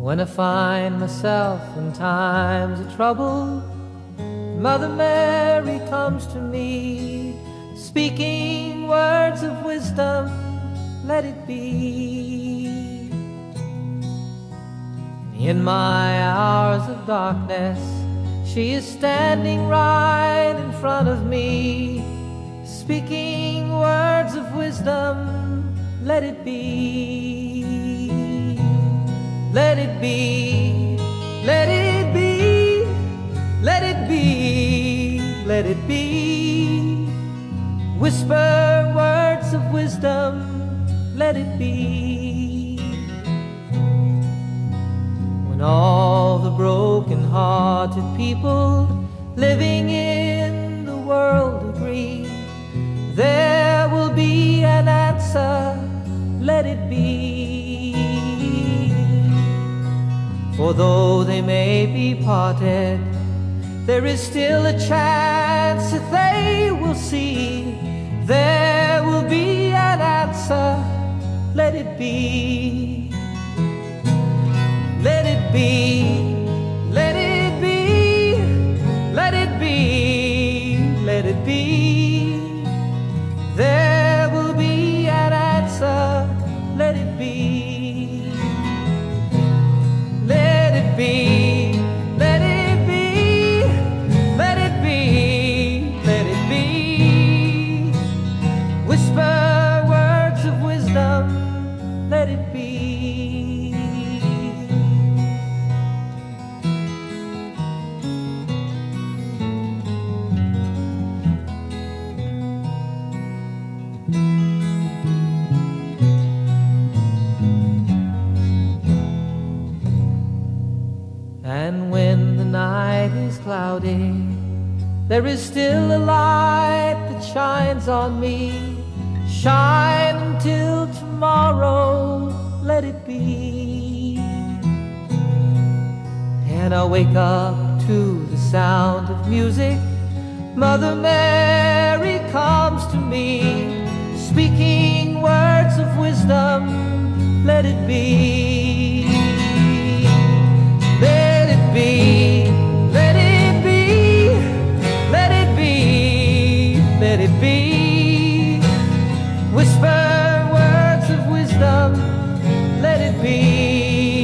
When I find myself in times of trouble, Mother Mary comes to me, speaking words of wisdom, let it be. In my hours of darkness, she is standing right in front of me, speaking words of wisdom, let it be. Let it be, let it be, let it be, let it be. Whisper words of wisdom, let it be. When all the broken hearted people living in For though they may be parted, there is still a chance that they will see. There will be an answer, let it be. Let it be, cloudy, there is still a light that shines on me. Shine until tomorrow, let it be. And I wake up to the sound of music. Mother Mary comes to me, speaking words of wisdom, let it be. Let it be, Whisper words of wisdom, let it be.